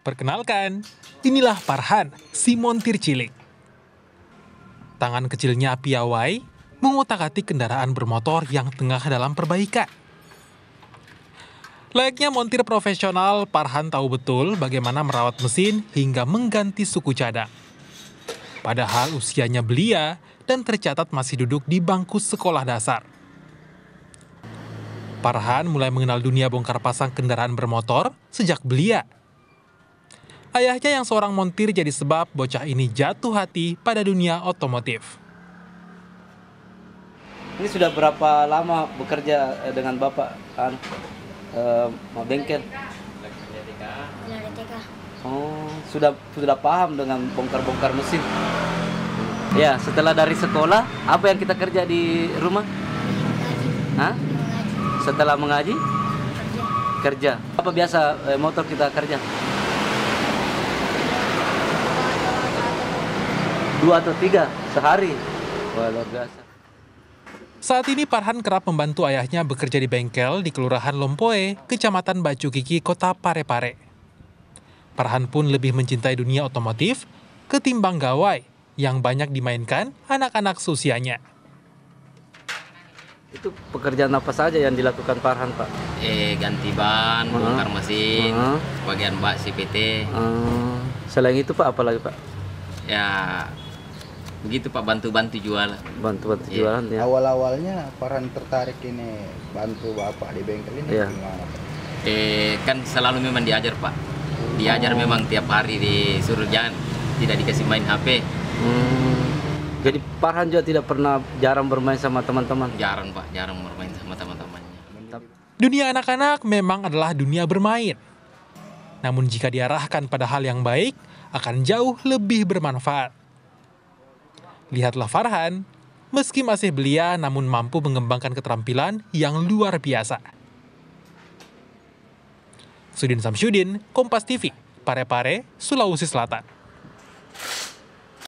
Perkenalkan, inilah Parhan, si montir cilik. Tangan kecilnya piawai mengotak-atik kendaraan bermotor yang tengah dalam perbaikan. Layaknya montir profesional, Parhan tahu betul bagaimana merawat mesin hingga mengganti suku cadang. Padahal usianya belia dan tercatat masih duduk di bangku sekolah dasar. Parhan mulai mengenal dunia bongkar pasang kendaraan bermotor sejak belia. Ayahnya yang seorang montir jadi sebab bocah ini jatuh hati pada dunia otomotif. Ini sudah berapa lama bekerja eh, dengan Bapak kan eh, mau bengkel? Oh, sudah sudah paham dengan bongkar-bongkar mesin. Ya, setelah dari sekolah, apa yang kita kerja di rumah? Hah? Mengaji. Setelah mengaji, Kerja. kerja. Apa biasa eh, motor kita kerja? Dua atau tiga sehari. Wah, luar biasa. Saat ini Parhan kerap membantu ayahnya bekerja di bengkel di Kelurahan Lompoe, Kecamatan Bacu Kiki, Kota Parepare. Parhan pun lebih mencintai dunia otomotif ketimbang gawai yang banyak dimainkan anak-anak seusianya. Itu pekerjaan apa saja yang dilakukan Farhan, Pak? eh ganti ban, bongkar mesin, Heeh. bagian bak CPT. Eh, selain itu, Pak, apa lagi, Pak? Ya begitu Pak bantu-bantu jual. Bantu-bantu Iya. jualan ya. Awal-awalnya Farhan tertarik ini bantu bapak di bengkel ini Iya. gimana? Pak? Eh kan selalu memang diajar Pak. Diajar memang tiap hari disuruh jangan tidak dikasih main HP. Hmm. Jadi Farhan juga tidak pernah jarang bermain sama teman-teman. Jarang Pak, jarang bermain sama teman-temannya. Dunia anak-anak memang adalah dunia bermain. Namun jika diarahkan pada hal yang baik, akan jauh lebih bermanfaat. Lihatlah Farhan, meski masih belia namun mampu mengembangkan keterampilan yang luar biasa. Sudin Samsudin, Kompas TV, Parepare, Sulawesi Selatan.